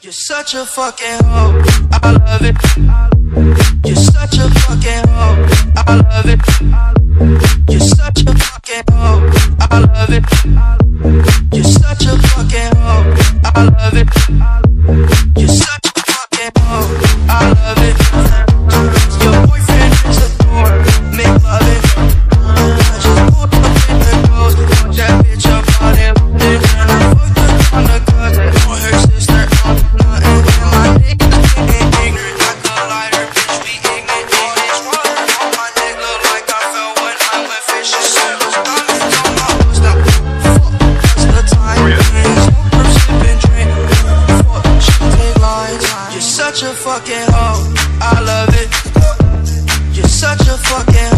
You're such a fucking hoe. I love it. You're such a fucking hoe. I love it. You're such a fucking hoe. I love it. You're such a fucking hoe. I love it. such a fucking hoe. I love it. You're such a fucking hoe.